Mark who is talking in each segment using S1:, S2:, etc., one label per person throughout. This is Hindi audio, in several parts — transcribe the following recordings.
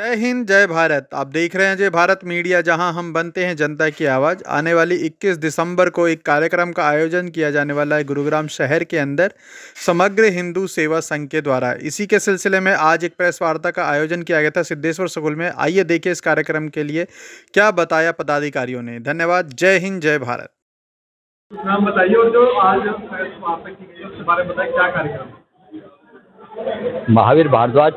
S1: जय हिंद जय भारत। आप देख रहे हैं जय भारत मीडिया जहाँ हम बनते हैं जनता की आवाज़। आने वाली 21 दिसंबर को एक कार्यक्रम का आयोजन किया जाने वाला है गुरुग्राम शहर के अंदर समग्र हिंदू सेवा संघ के द्वारा। इसी के सिलसिले में आज एक प्रेस वार्ता का आयोजन किया गया था सिद्धेश्वर स्कूल में। आइए देखिए इस कार्यक्रम के लिए क्या बताया पदाधिकारियों ने। धन्यवाद जय हिंद जय भारत।
S2: नाम बताइए और जो आज प्रेस वार्ता की गई उसके बारे में बताइए क्या कार्यक्रम
S3: महावीर भारद्वाज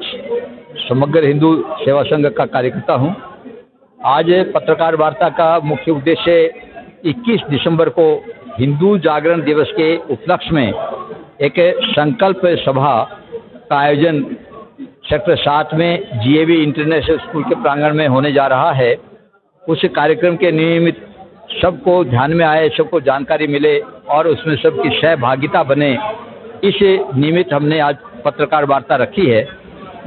S3: समग्र हिंदू सेवा संघ का कार्यकर्ता हूँ। आज पत्रकार वार्ता का मुख्य उद्देश्य 21 दिसंबर को हिंदू जागरण दिवस के उपलक्ष्य में एक संकल्प सभा का आयोजन सेक्टर सात में जीएवी इंटरनेशनल स्कूल के प्रांगण में होने जा रहा है। उस कार्यक्रम के नियमित सबको ध्यान में आए, सबको जानकारी मिले और उसमें सबकी सहभागिता बने, इस निमित्त हमने आज पत्रकार वार्ता रखी है।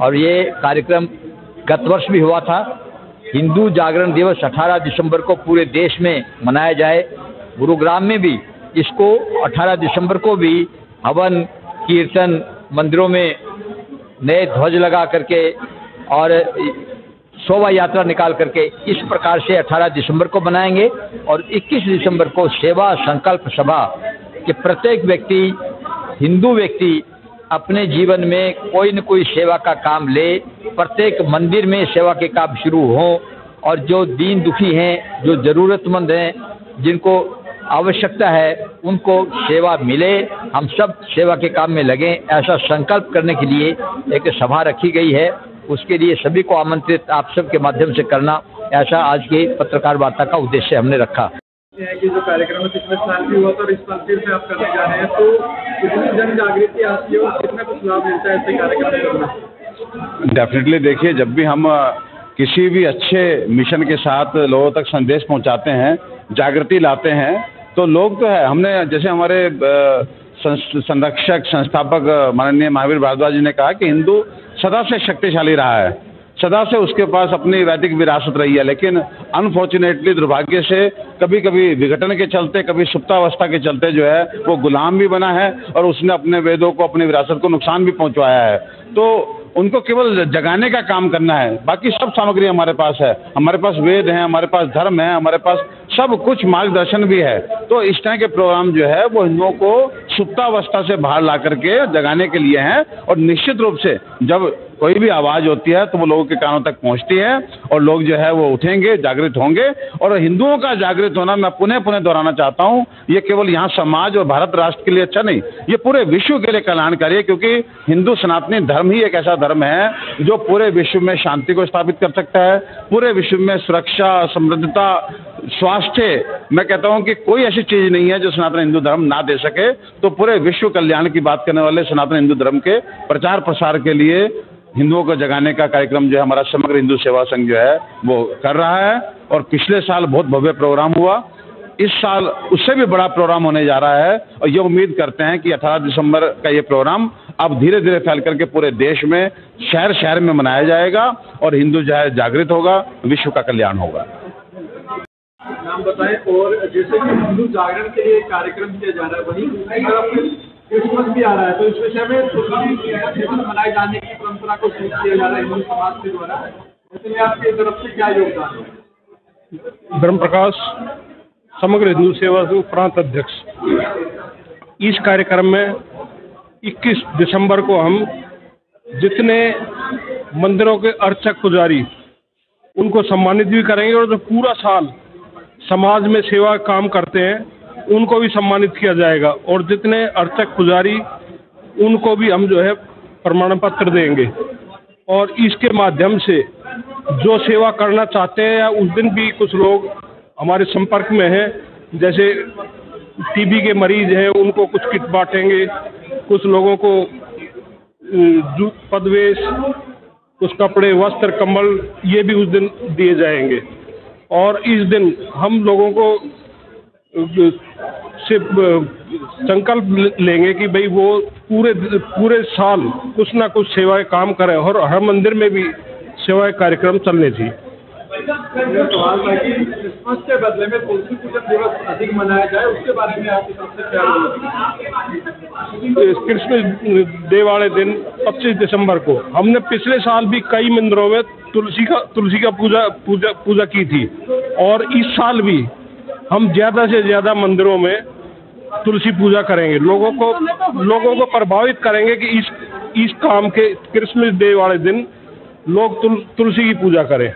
S3: और ये कार्यक्रम गत वर्ष भी हुआ था। हिंदू जागरण दिवस 18 दिसंबर को पूरे देश में मनाया जाए। गुरुग्राम में भी इसको 18 दिसंबर को भी हवन, कीर्तन, मंदिरों में नए ध्वज लगा करके और शोभा यात्रा निकाल करके इस प्रकार से 18 दिसंबर को मनाएँगे और 21 दिसंबर को सेवा संकल्प सभा के प्रत्येक व्यक्ति, हिंदू व्यक्ति अपने जीवन में कोई न कोई सेवा का काम ले, प्रत्येक मंदिर में सेवा के काम शुरू हो और जो दीन दुखी हैं, जो ज़रूरतमंद हैं, जिनको आवश्यकता है, उनको सेवा मिले, हम सब सेवा के काम में लगें। ऐसा संकल्प करने के लिए एक सभा रखी गई है। उसके लिए सभी को आमंत्रित आप सब के माध्यम से करना। ऐसा आज की पत्रकार वार्ता का उद्देश्य हमने रखा।
S2: ये जो कार्यक्रम है पिछले साल भी हुआ था और इस साल फिर से आप करने जा रहे हैं तो कितनी जन जागृति आती है और कितना कुछ लाभ मिलता है ऐसे कार्यक्रम करने
S4: डेफिनेटली देखिए, जब भी हम किसी भी अच्छे मिशन के साथ लोगों तक संदेश पहुंचाते हैं, जागृति लाते हैं तो लोग तो है। हमने, जैसे हमारे संरक्षक, संस्थापक माननीय महावीर भारद्वाज जी ने कहा कि हिंदू सदा से शक्तिशाली रहा है। सदा से उसके पास अपनी वैदिक विरासत रही है, लेकिन अनफॉर्चुनेटली दुर्भाग्य से कभी कभी विघटन के चलते, कभी सुप्तावस्था के चलते जो है, वो गुलाम भी बना है और उसने अपने वेदों को, अपनी विरासत को नुकसान भी पहुंचवाया है। तो उनको केवल जगाने का काम करना है, बाकी सब सामग्री हमारे पास है। हमारे पास वेद हैं, हमारे पास धर्म है, हमारे पास सब कुछ मार्गदर्शन भी है। तो इस तरह के प्रोग्राम जो है, वो हिंदुओं को सुप्तावस्था से बाहर ला करके जगाने के लिए हैं और निश्चित रूप से जब कोई भी आवाज़ होती है तो वो लोगों के कानों तक पहुँचती है और लोग जो है वो उठेंगे, जागृत होंगे। और हिंदुओं का जागृत होना मैं पुनः पुनः दोहराना चाहता हूँ। ये केवल यहाँ समाज और भारत राष्ट्र के लिए अच्छा नहीं, ये पूरे विश्व के लिए कल्याणकारी है क्योंकि हिंदू सनातनी धर्म ही एक ऐसा धर्म है जो पूरे विश्व में शांति को स्थापित कर सकता है, पूरे विश्व में सुरक्षा, समृद्धता स्वास्थ्य, मैं कहता हूँ कि कोई ऐसी चीज़ नहीं है जो सनातन हिंदू धर्म ना दे सके। तो पूरे विश्व कल्याण की बात करने वाले सनातन हिंदू धर्म के प्रचार प्रसार के लिए हिंदुओं को जगाने का कार्यक्रम जो है हमारा समग्र हिंदू सेवा संघ जो है वो कर रहा है और पिछले साल बहुत भव्य प्रोग्राम हुआ। इस साल उससे भी बड़ा प्रोग्राम होने जा रहा है और ये उम्मीद करते हैं कि 18 दिसंबर का ये प्रोग्राम अब धीरे धीरे फैल करके पूरे देश में शहर शहर में मनाया जाएगा और हिंदू जो है जागृत होगा, विश्व का कल्याण होगा।
S2: नाम बताएँ और जैसे कि हिंदू जागरण के लिए कार्यक्रम किया जा रहा है, वहीं क्रिसमस भी आ रहा है। तो इस विषय में क्रिसमस मनाए जाने की परंपरा को शुरू किया जा रहा है हिंदू समाज के द्वारा। ऐसे में आपकी तरफ़ से क्या योगदान है?
S5: धर्म प्रकाश समग्र हिंदू सेवा संघ प्रांत अध्यक्ष। इस कार्यक्रम में 21 दिसंबर को हम जितने मंदिरों के अर्चक पुजारी, उनको सम्मानित भी करेंगे और जो पूरा साल समाज में सेवा काम करते हैं, उनको भी सम्मानित किया जाएगा और जितने अर्चक पुजारी, उनको भी हम जो है प्रमाण पत्र देंगे। और इसके माध्यम से जो सेवा करना चाहते हैं या उस दिन भी कुछ लोग हमारे संपर्क में हैं, जैसे टीबी के मरीज़ हैं, उनको कुछ किट बांटेंगे, कुछ लोगों को पदवेश, कुछ कपड़े, वस्त्र कम्बल ये भी उस दिन दिए जाएँगे। और इस दिन हम लोगों को से संकल्प लेंगे कि भाई वो पूरे पूरे साल कुछ ना कुछ सेवाएँ काम करें। और हर मंदिर में भी सेवाएँ कार्यक्रम चलने चाहिए।
S2: कि क्रिसमस के बदले में तुलसी पूजन दिवस अधिक मनाया जाए उसके बारे में आपकी तरफ़ से क्या
S5: क्रिसमस डे वाले दिन 25 दिसंबर को हमने पिछले साल भी कई मंदिरों में तुलसी का तुलसी का पूजा पूजा पूजा की थी। और इस साल भी हम ज़्यादा से ज़्यादा मंदिरों में तुलसी पूजा करेंगे। लोगों को लोगों को प्रभावित करेंगे कि इस इस काम के क्रिसमस डे वाले दिन लोग तुल, तुलसी की पूजा करें।